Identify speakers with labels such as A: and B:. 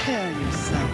A: Prepare yourself.